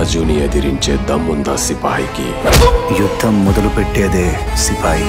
రాజుని ఎదిరించే దమ్ముందా సిపాయికి? యుద్ధం మొదలు పెట్టేదే సిపాయి.